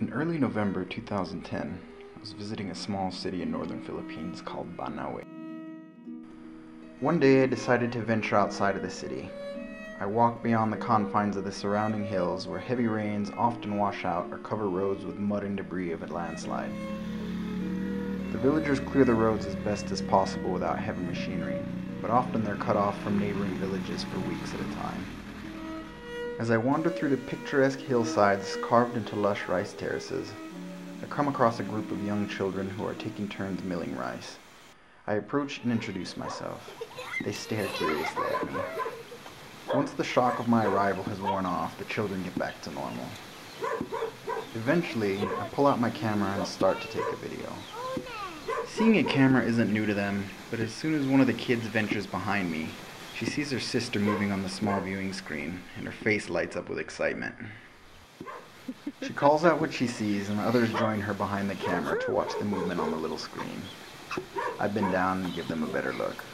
In early November 2010, I was visiting a small city in northern Philippines called Banaue. One day I decided to venture outside of the city. I walked beyond the confines of the surrounding hills where heavy rains often wash out or cover roads with mud and debris of a landslide. The villagers clear the roads as best as possible without heavy machinery, but often they're cut off from neighboring villages for weeks at a time. As I wander through the picturesque hillsides carved into lush rice terraces, I come across a group of young children who are taking turns milling rice. I approach and introduce myself. They stare curiously at me. Once the shock of my arrival has worn off, the children get back to normal. Eventually, I pull out my camera and start to take a video. Seeing a camera isn't new to them, but as soon as one of the kids ventures behind me, she sees her sister moving on the small viewing screen, and her face lights up with excitement. She calls out what she sees, and others join her behind the camera to watch the movement on the little screen. I bend down and give them a better look.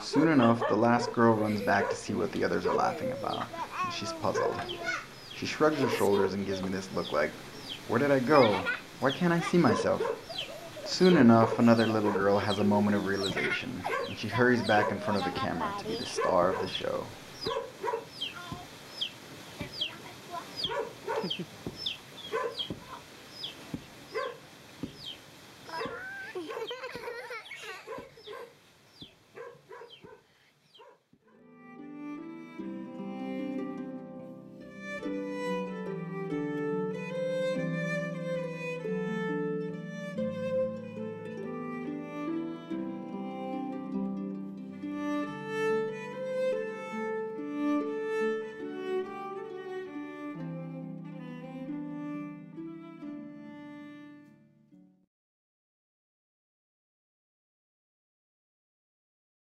Soon enough, the last girl runs back to see what the others are laughing about. And she's puzzled. She shrugs her shoulders and gives me this look like, Where did I go? Why can't I see myself? Soon enough, another little girl has a moment of realization, and she hurries back in front of the camera to be the star of the show.